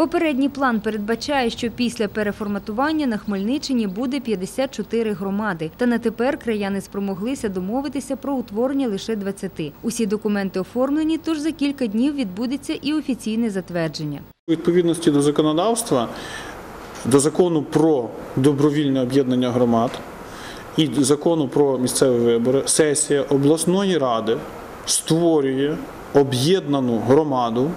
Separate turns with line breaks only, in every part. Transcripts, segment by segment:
Попередній план передбачає, що після переформатування на Хмельниччині буде 54 громади. Та на тепер краяни спромоглися домовитися про утворення лише 20. Усі документи оформлені, тож за кілька днів відбудеться і офіційне затвердження.
У відповідності до законодавства, до закону про добровільне об'єднання громад і закону про місцеві вибори, сесія обласної ради створює об'єднану громаду,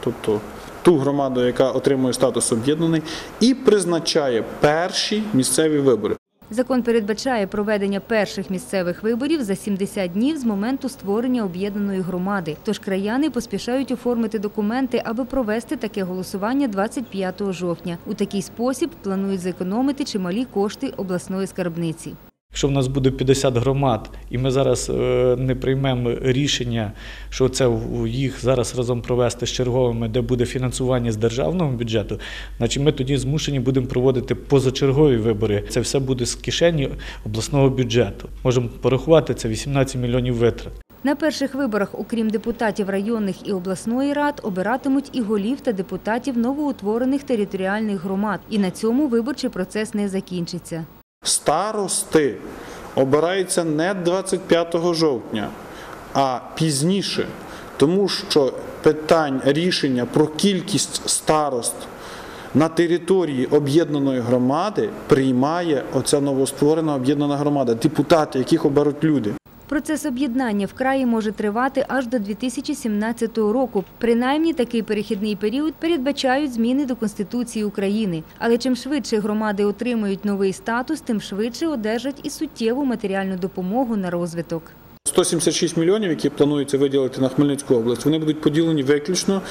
тобто ту громаду, яка отримує статус об'єднаний, і призначає перші місцеві вибори.
Закон передбачає проведення перших місцевих виборів за 70 днів з моменту створення об'єднаної громади. Тож краяни поспішають оформити документи, аби провести таке голосування 25 жовтня. У такий спосіб планують зекономити чималі кошти обласної скарбниці.
Якщо в нас буде 50 громад, і ми зараз е, не приймемо рішення, що це їх зараз разом провести з черговими, де буде фінансування з державного бюджету, значить ми тоді змушені будемо проводити позачергові вибори. Це все буде з кишені обласного бюджету. Можемо порахувати це 18 мільйонів витрат.
На перших виборах, окрім депутатів районних і обласної рад, обиратимуть і голів та депутатів новоутворених територіальних громад. І на цьому виборчий процес не закінчиться.
Старости обираються не 25 жовтня, а пізніше, тому що питань рішення про кількість старост на території об'єднаної громади приймає оця новостворена об'єднана громада, депутати, яких оберуть люди.
Процес об'єднання в краї може тривати аж до 2017 року. Принаймні такий перехідний період передбачають зміни до Конституції України. Але чим швидше громади отримують новий статус, тим швидше одержать і суттєву матеріальну допомогу на розвиток.
176 мільйонів, які планується виділити на Хмельницьку область, вони будуть поділені виключно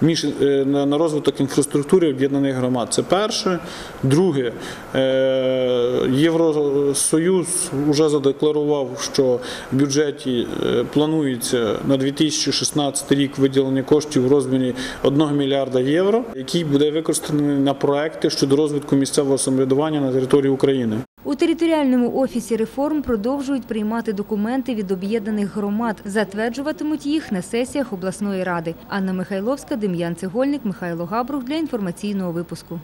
між е, на розвиток інфраструктури об'єднаних громад. Це перше. Друге, е, Євросоюз вже задекларував, що в бюджеті е, планується на 2016 рік виділення коштів у розмірі 1 мільярда євро, який буде використаний на проекти щодо розвитку місцевого самоврядування на території України.
У територіальному офісі реформ продовжують приймати документи від об'єднаних громад. Затверджуватимуть їх на сесіях обласної ради. Анна Михайловська, Дем'ян Цегольник, Михайло Габрух для інформаційного випуску.